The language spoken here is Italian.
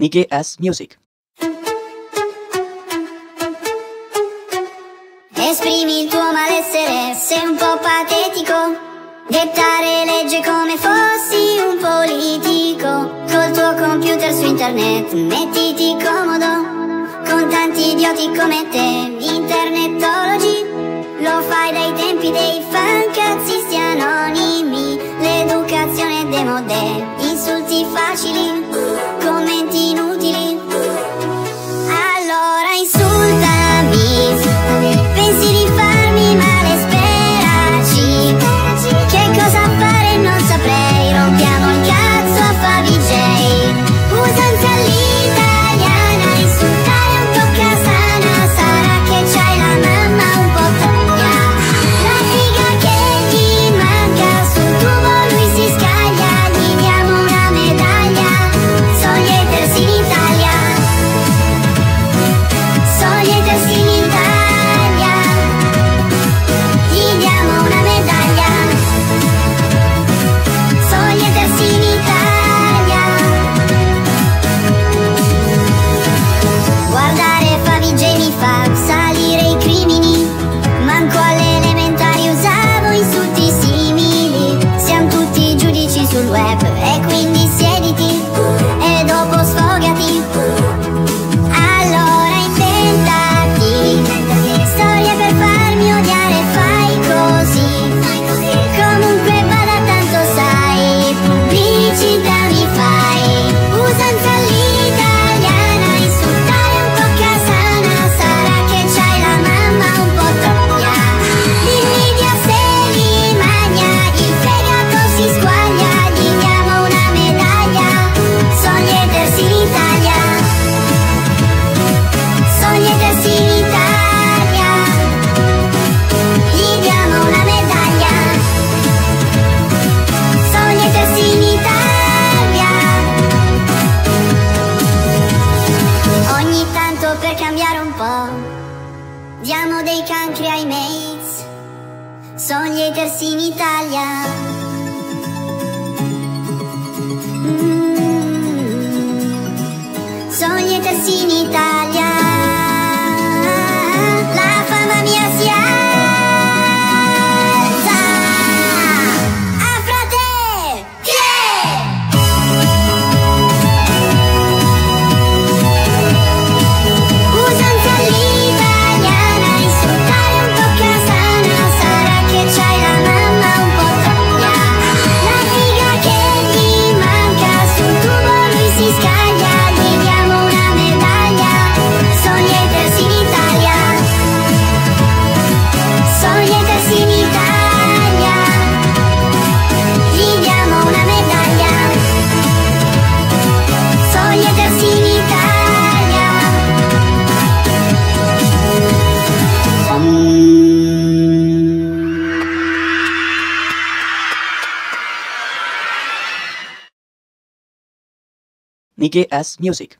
Nikki S Music. Esprimi il tuo malessere, sei un po' patetico. Dettare legge come fossi un politico. Col tuo computer su internet, mettiti comodo. Con tanti idioti come te, internetologi. Lo fai dai tempi dei fancazzisti anonimi. L'educazione demodè Commenti facili, commenti inutili. Diamo dei cancri ai mates, sono gli etersi in Italia. Nikkei S music.